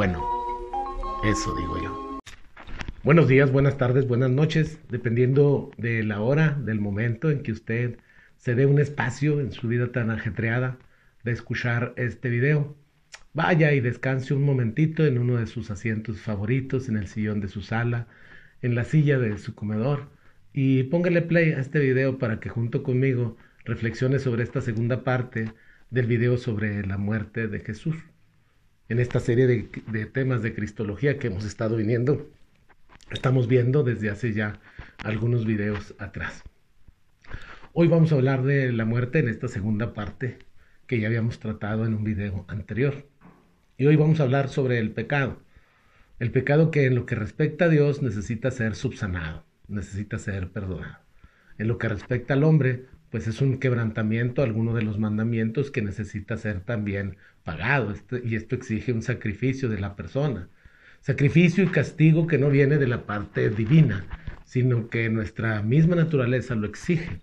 Bueno, eso digo yo. Buenos días, buenas tardes, buenas noches, dependiendo de la hora, del momento en que usted se dé un espacio en su vida tan ajetreada de escuchar este video. Vaya y descanse un momentito en uno de sus asientos favoritos, en el sillón de su sala, en la silla de su comedor y póngale play a este video para que junto conmigo reflexione sobre esta segunda parte del video sobre la muerte de Jesús. En esta serie de, temas de cristología que hemos estado viniendo, estamos viendo desde hace ya algunos videos atrás. Hoy vamos a hablar de la muerte en esta segunda parte que ya habíamos tratado en un video anterior. Y hoy vamos a hablar sobre el pecado. El pecado que en lo que respecta a Dios necesita ser subsanado, necesita ser perdonado. En lo que respecta al hombre, pues es un quebrantamiento, alguno de los mandamientos que necesita ser también pagado. Este, y esto exige un sacrificio de la persona. Sacrificio y castigo que no viene de la parte divina, sino que nuestra misma naturaleza lo exige.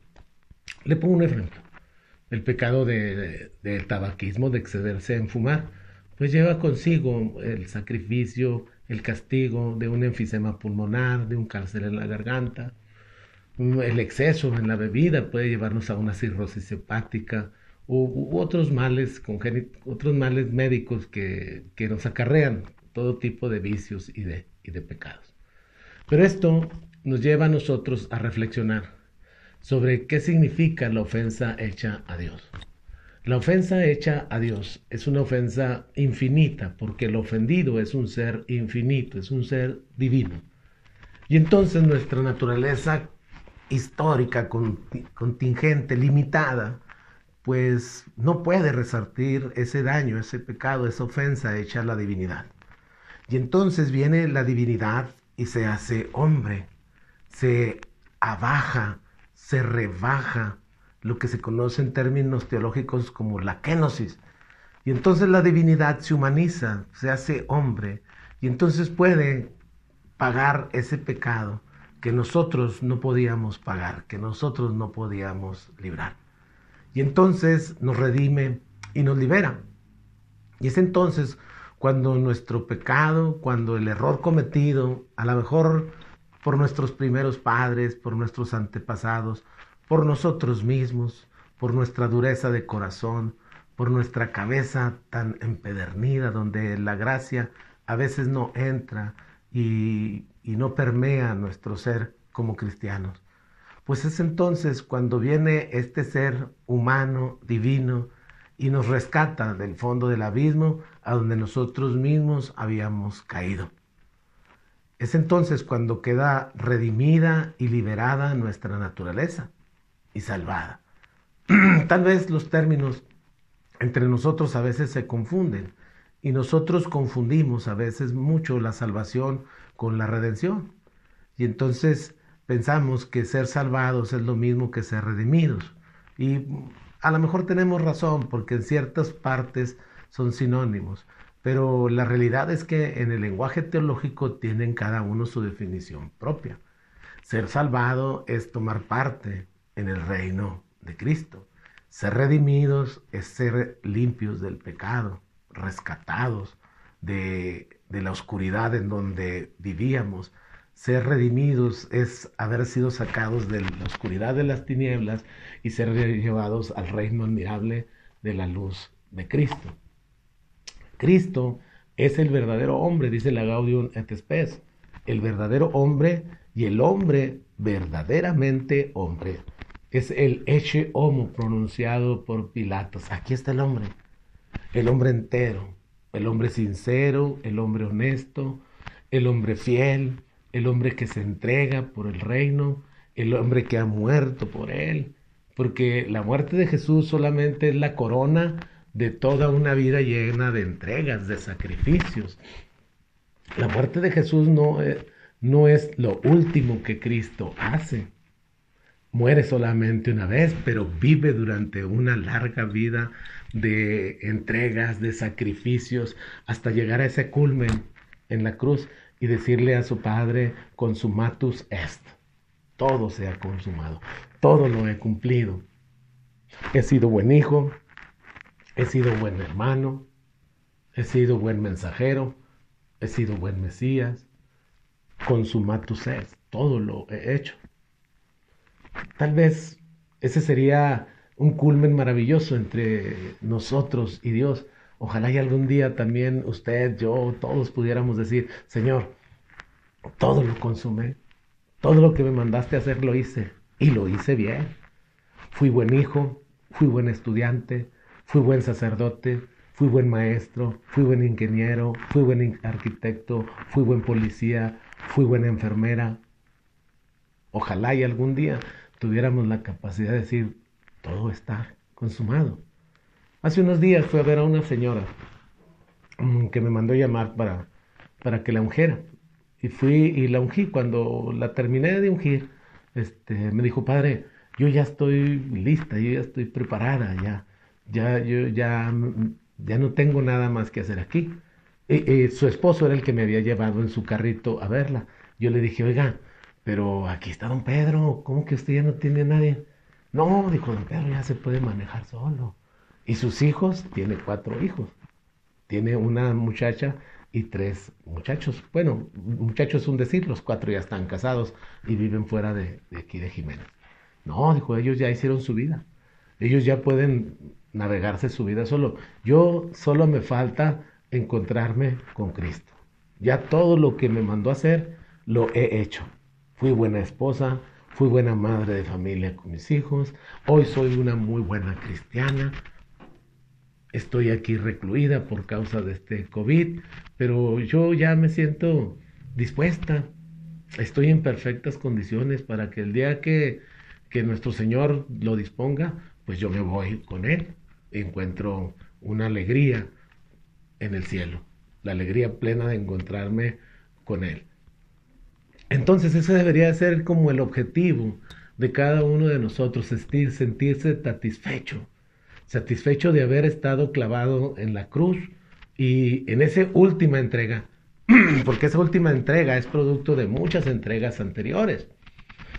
Le pongo un ejemplo. El pecado del de tabaquismo, de excederse en fumar pues lleva consigo el sacrificio, el castigo de un enfisema pulmonar, de un cáncer en la garganta. El exceso en la bebida puede llevarnos a una cirrosis hepática u, otros males otros males médicos que, que, nos acarrean todo tipo de vicios y de, y de pecados. Pero esto nos lleva a nosotros a reflexionar sobre qué significa la ofensa hecha a Dios. La ofensa hecha a Dios es una ofensa infinita, porque el ofendido es un ser infinito, es un ser divino. Y entonces nuestra naturaleza histórica, contingente, limitada, pues no puede resartir ese daño, ese pecado, esa ofensa hecha a la divinidad. Y entonces viene la divinidad y se hace hombre, se abaja, se rebaja, lo que se conoce en términos teológicos como la kenosis. Y entonces la divinidad se humaniza, se hace hombre, y entonces puede pagar ese pecado que nosotros no podíamos pagar, que nosotros no podíamos librar. Y entonces nos redime y nos libera. Y es entonces cuando nuestro pecado, cuando el error cometido, a lo mejor por nuestros primeros padres, por nuestros antepasados, por nosotros mismos, por nuestra dureza de corazón, por nuestra cabeza tan empedernida, donde la gracia a veces no entra y, no permea nuestro ser como cristianos. Pues es entonces cuando viene este ser humano, divino, y nos rescata del fondo del abismo a donde nosotros mismos habíamos caído. Es entonces cuando queda redimida y liberada nuestra naturaleza y salvada. Tal vez los términos entre nosotros a veces se confunden y nosotros confundimos a veces mucho la salvación con la redención. Y entonces pensamos que ser salvados es lo mismo que ser redimidos. Y a lo mejor tenemos razón porque en ciertas partes son sinónimos, pero la realidad es que en el lenguaje teológico tienen cada uno su definición propia. Ser salvado es tomar parte en el reino de Cristo. Ser redimidos es ser limpios del pecado, rescatados de, la oscuridad en donde vivíamos. Ser redimidos es haber sido sacados de la oscuridad de las tinieblas y ser llevados al reino admirable de la luz de Cristo. Cristo es el verdadero hombre, dice la Gaudium et Spes, el verdadero hombre y el hombre verdaderamente hombre es el Eche Homo pronunciado por Pilatos. Aquí está el hombre, el hombre entero, el hombre sincero, el hombre honesto, el hombre fiel, el hombre que se entrega por el reino, el hombre que ha muerto por él, porque la muerte de Jesús solamente es la corona de toda una vida llena de entregas, de sacrificios. La muerte de Jesús no, no es lo último que Cristo hace muere solamente una vez, pero vive durante una larga vida de entregas, de sacrificios, hasta llegar a ese culmen en la cruz y decirle a su Padre, consumatus est, todo se ha consumado, todo lo he cumplido. He sido buen hijo, he sido buen hermano, he sido buen mensajero, he sido buen Mesías, consumatus es, todo lo he hecho. Tal vez ese sería un culmen maravilloso entre nosotros y Dios. Ojalá y algún día también usted, yo, todos pudiéramos decir, Señor, todo lo consumé, todo lo que me mandaste a hacer lo hice y lo hice bien. Fui buen hijo, fui buen estudiante, fui buen sacerdote, fui buen maestro, fui buen ingeniero, fui buen arquitecto, fui buen policía, fui buena enfermera. Ojalá y algún día tuviéramos la capacidad de decir, todo está consumado. Hace unos días fui a ver a una señora mm, que me mandó llamar para, para que la ungiera. Y fui y la ungí. Cuando la terminé de ungir, este, me dijo, padre, yo ya estoy lista, yo ya estoy preparada, ya, ya, yo ya, ya no tengo nada más que hacer aquí. Y, su esposo era el que me había llevado en su carrito a verla. Yo le dije, oiga, pero aquí está don Pedro, ¿cómo que usted ya no tiene a nadie? No, dijo don Pedro, ya se puede manejar solo. Y sus hijos, tiene cuatro hijos. Tiene una muchacha y tres muchachos. Bueno, muchachos es un decir, los cuatro ya están casados y viven fuera de, aquí de Jiménez. No, dijo, ellos ya hicieron su vida. Ellos ya pueden navegarse su vida solo. Yo solo me falta encontrarme con Cristo. Ya todo lo que me mandó a hacer, lo he hecho. Fui buena esposa, fui buena madre de familia con mis hijos, hoy soy una muy buena cristiana, estoy aquí recluida por causa de este COVID, pero yo ya me siento dispuesta, estoy en perfectas condiciones para que el día que, que nuestro Señor lo disponga, pues yo me voy con Él, encuentro una alegría en el cielo, la alegría plena de encontrarme con Él. Entonces ese debería ser como el objetivo de cada uno de nosotros, sentirse satisfecho, satisfecho de haber estado clavado en la cruz y en esa última entrega, porque esa última entrega es producto de muchas entregas anteriores.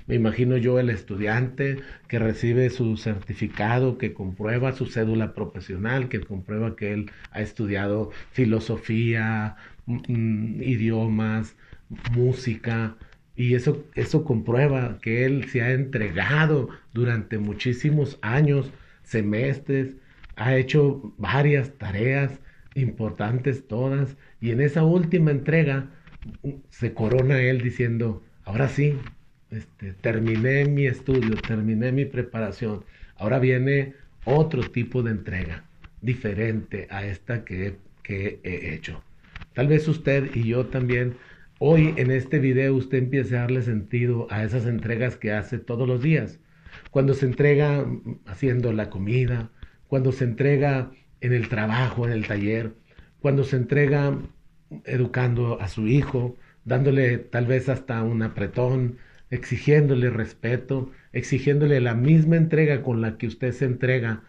Me imagino yo el estudiante que recibe su certificado, que comprueba su cédula profesional, que comprueba que él ha estudiado filosofía, mm, idiomas, música, y eso, eso comprueba que él se ha entregado durante muchísimos años, semestres, ha hecho varias tareas importantes todas, y en esa última entrega se corona él diciendo, ahora sí, este, terminé mi estudio, terminé mi preparación, ahora viene otro tipo de entrega, diferente a esta que, que he hecho. Tal vez usted y yo también Hoy en este video usted empiece a darle sentido a esas entregas que hace todos los días. Cuando se entrega haciendo la comida, cuando se entrega en el trabajo, en el taller, cuando se entrega educando a su hijo, dándole tal vez hasta un apretón, exigiéndole respeto, exigiéndole la misma entrega con la que usted se entrega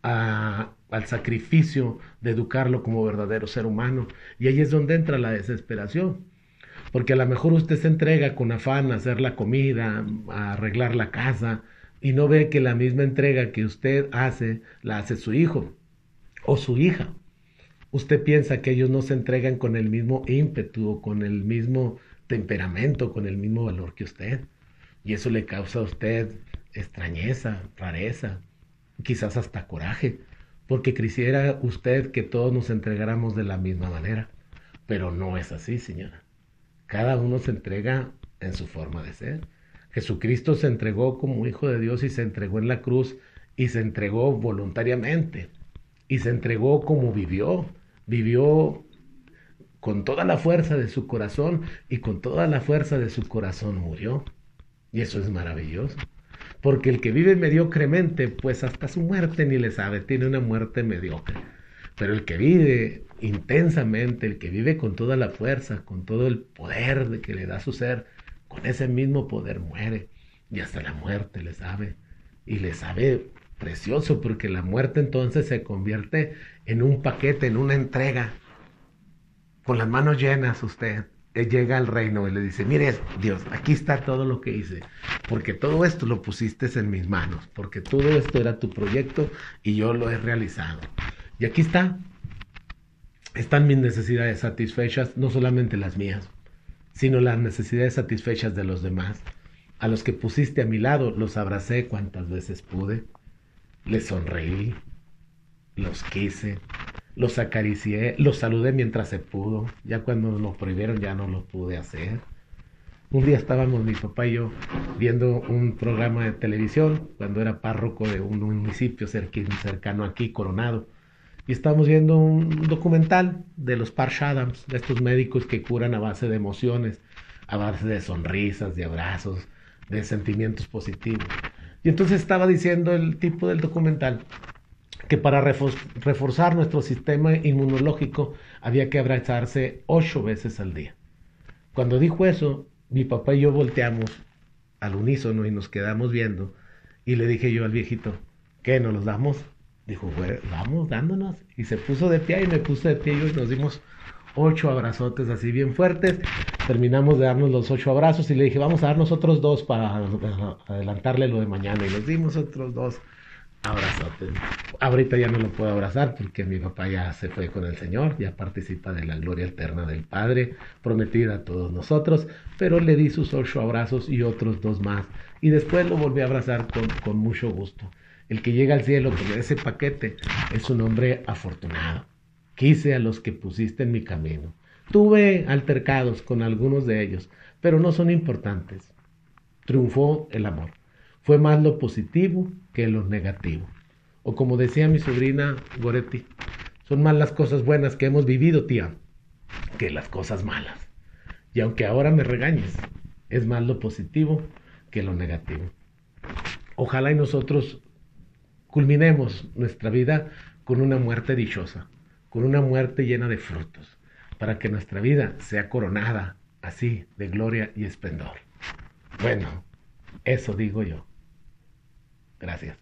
al sacrificio de educarlo como verdadero ser humano. Y ahí es donde entra la desesperación porque a lo mejor usted se entrega con afán a hacer la comida, a arreglar la casa, y no ve que la misma entrega que usted hace, la hace su hijo o su hija. Usted piensa que ellos no se entregan con el mismo ímpetu o con el mismo temperamento, con el mismo valor que usted. Y eso le causa a usted extrañeza, rareza, quizás hasta coraje, porque quisiera usted que todos nos entregáramos de la misma manera. Pero no es así, señora. Cada uno se entrega en su forma de ser. Jesucristo se entregó como hijo de Dios y se entregó en la cruz y se entregó voluntariamente y se entregó como vivió. Vivió con toda la fuerza de su corazón y con toda la fuerza de su corazón murió. Y eso es maravilloso. Porque el que vive mediocremente, pues hasta su muerte ni le sabe, tiene una muerte mediocre. Pero el que vive intensamente, el que vive con toda la fuerza, con todo el poder de que le da su ser, con ese mismo poder muere y hasta la muerte le sabe. Y le sabe precioso porque la muerte entonces se convierte en un paquete, en una entrega. Con las manos llenas usted eh, llega al reino y le dice, mire Dios, aquí está todo lo que hice, porque todo esto lo pusiste en mis manos, porque todo esto era tu proyecto y yo lo he realizado. Y aquí está, están mis necesidades satisfechas, no solamente las mías, sino las necesidades satisfechas de los demás. A los que pusiste a mi lado los abracé cuantas veces pude, les sonreí, los quise, los acaricié, los saludé mientras se pudo. Ya cuando lo prohibieron ya no lo pude hacer. Un día estábamos mi papá y yo viendo un programa de televisión cuando era párroco de un municipio cercano aquí, Coronado. Y estábamos viendo un documental de los Parsh Adams, de estos médicos que curan a base de emociones, a base de sonrisas, de abrazos, de sentimientos positivos. Y entonces estaba diciendo el tipo del documental que para reforzar nuestro sistema inmunológico había que abrazarse ocho veces al día. Cuando dijo eso, mi papá y yo volteamos al unísono y nos quedamos viendo. Y le dije yo al viejito, ¿qué? ¿Nos los damos? Dijo, vamos dándonos. Y se puso de pie y me puse de pie y nos dimos ocho abrazotes así bien fuertes. Terminamos de darnos los ocho abrazos y le dije, vamos a darnos otros dos para adelantarle lo de mañana. Y nos dimos otros dos abrazote. Ahorita ya no lo puedo abrazar porque mi papá ya se fue con el Señor, ya participa de la gloria eterna del Padre, prometida a todos nosotros, pero le di sus ocho abrazos y otros dos más. Y después lo volví a abrazar con, con mucho gusto. El que llega al cielo con ese paquete es un hombre afortunado. Quise a los que pusiste en mi camino. Tuve altercados con algunos de ellos, pero no son importantes. Triunfó el amor. Fue más lo positivo que lo negativo. O como decía mi sobrina Goretti, son más las cosas buenas que hemos vivido, tía, que las cosas malas. Y aunque ahora me regañes, es más lo positivo que lo negativo. Ojalá y nosotros culminemos nuestra vida con una muerte dichosa, con una muerte llena de frutos, para que nuestra vida sea coronada así de gloria y esplendor. Bueno, eso digo yo. Gracias.